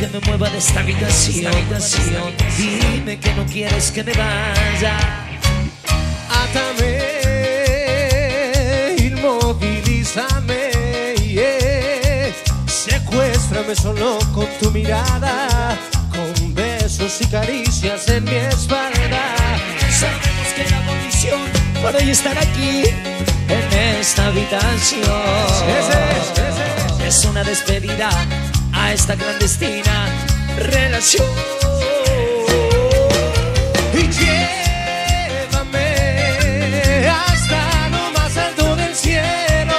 que me mueva de esta habitación. Dime que no quieres que me vaya. Átame, inmovilízame, yeah. secuéstrame solo con tu mirada, con besos y caricias en mi espalda. Sabemos que la condición para hoy estar aquí en esta habitación es una despedida esta clandestina relación. Y llévame hasta lo más alto del cielo.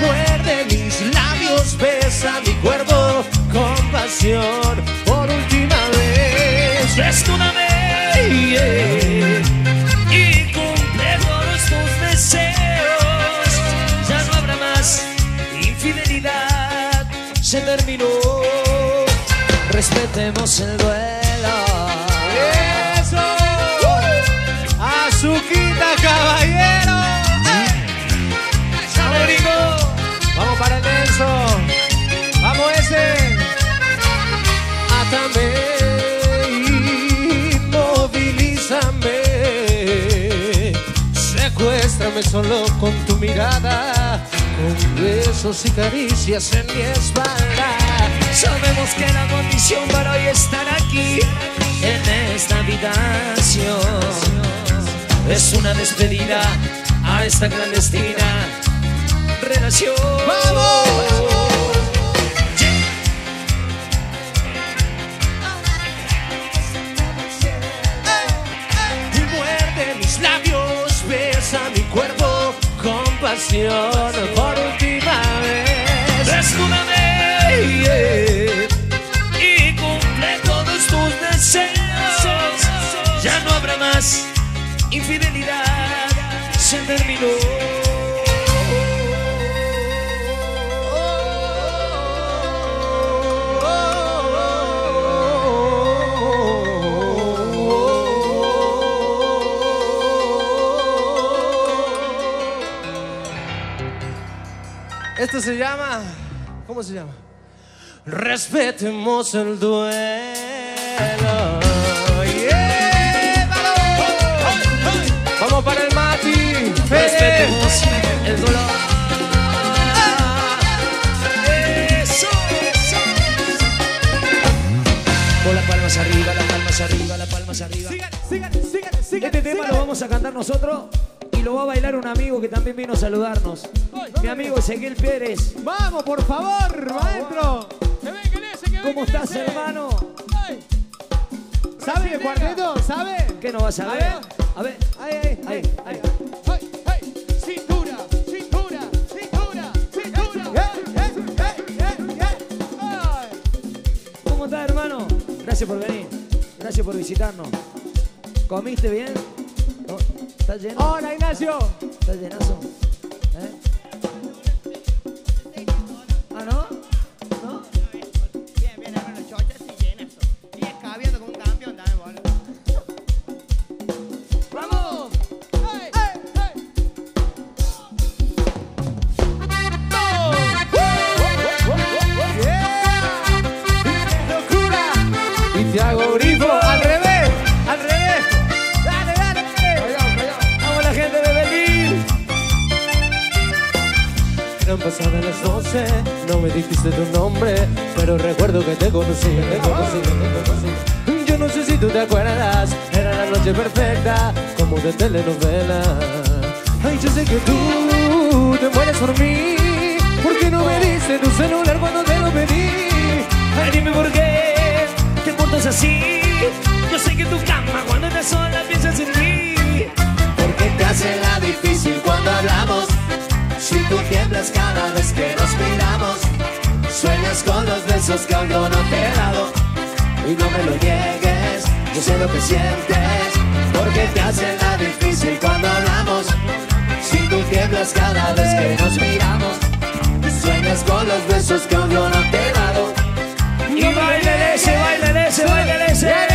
Muerde mis labios, besa mi cuerpo con pasión por última vez. Desnúdame yeah, se terminó. Respetemos el duelo. ¡Eso! ¡Azuquita, caballero! Rodrigo. Vamos para el Nelson. Vamos ese. Átame, inmovilízame. Secuéstrame solo con tu mirada. Con besos y caricias en mi espalda. Sabemos que la condición para hoy estar aquí en esta habitación es una despedida a esta clandestina relación. ¡Vamos! Por última vez. Desnúdame yeah, y cumple todos tus deseos. Ya no habrá más infidelidad, se terminó. Esto se llama. ¿Cómo se llama? Respetemos el duelo. Yeah, vamos. Para el Mati. Respetemos el. Con las palmas arriba, las palmas arriba, las palmas arriba. Síganle, síganle, síganle, síganle. Este tema lo vamos a cantar nosotros y lo va a bailar un amigo que también vino a saludarnos. Mi amigo Ezequiel Pérez. Vamos, por favor, maestro. Que vengan ese, que vengan ¿Cómo estás, ese. hermano? Ay, ¿Sabe de cuarteto? ¿Sabe? ¿Qué nos vas a ver? A ver, Ahí, ahí, ahí, ahí. ay, ay. Cintura, cintura, cintura, cintura. Ay. ¿Cómo estás, hermano? Gracias por venir. Gracias por visitarnos. ¿Comiste bien? ¿No? ¿Estás lleno? Hola, Ignacio. ¿Estás llenazo? Eran pasadas las 12, no me dijiste tu nombre, pero recuerdo que te conocí, te conocí, te conocí. Yo no sé si tú te acuerdas, era la noche perfecta, como de telenovela. Ay, yo sé que tú te mueres por mí, ¿por qué no me diste tu celular cuando te lo pedí? Ay, dime por qué te portas así. Yo sé que tu cama cuando estás sola piensas en mí. Besos que aún no te he dado. Y no me lo niegues, yo sé lo que sientes. Porque te hace la difícil cuando hablamos. Si tú tiemblas cada vez que nos miramos, sueñas con los besos que aún no te he dado. Y bailale ese, bailale ese, bailale ese.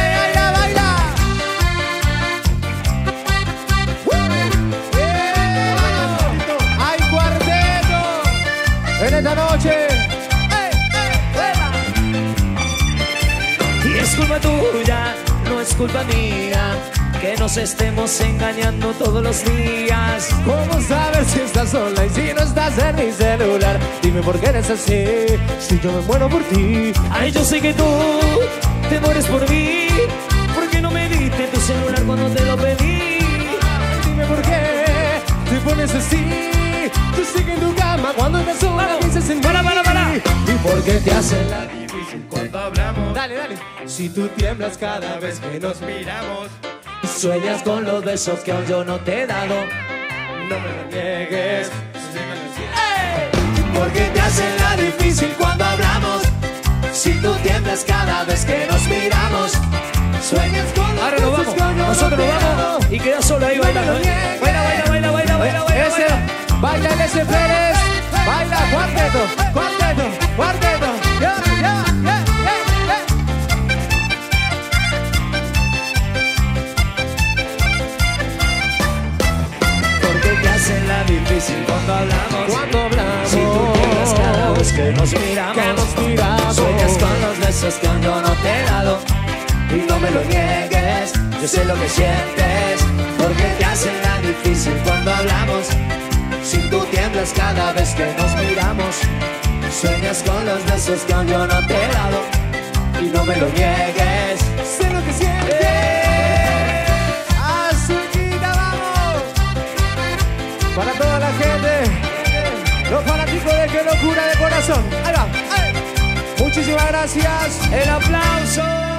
Culpa tuya, no es culpa mía. Que nos estemos engañando todos los días. ¿Cómo sabes si estás sola y si no estás en mi celular? Dime por qué eres así, si yo me muero por ti. Ay, yo sé que tú te mueres por mí. ¿Por qué no me diste tu celular cuando te lo pedí? Dime por qué te pones así. Tú sigues en tu cama cuando estás sola, piensas en para, para, para. ¿Y por qué te hace la difícil cuando hablamos? Dale, dale. Si tú tiemblas cada vez que nos miramos, Sueñas con los besos que aún yo no te he dado. no me lo niegues. ¿Por qué te hace la difícil cuando hablamos? Si tú tiemblas cada vez que nos miramos, sueñas con los Ahora nos besos vamos, que aún yo no nosotros te he nos vamos y queda solo ahí No bailando. ¿eh? niegues. Baila, baila, baila, baila, baila, baila, Ese, baila. ese Pérez, baila cuarteto, cuarteto, cuarteto. Ya, ya, ¿Por qué te hacen la difícil cuando hablamos? Cuando hablamos, Si tú tiemblas cada vez que nos miramos. que nos miramos. Sueñas con los besos que aún yo no te he dado. Y no me lo niegues, yo sé lo que sientes. ¿Por qué te hacen la difícil cuando hablamos? Si tú tiemblas cada vez que nos miramos. Sueñas con los besos que aún yo no te he dado. Y no me lo niegues. Fanáticos de Qué Locura de Corazón. Ahí va. ahí. Muchísimas gracias. El aplauso.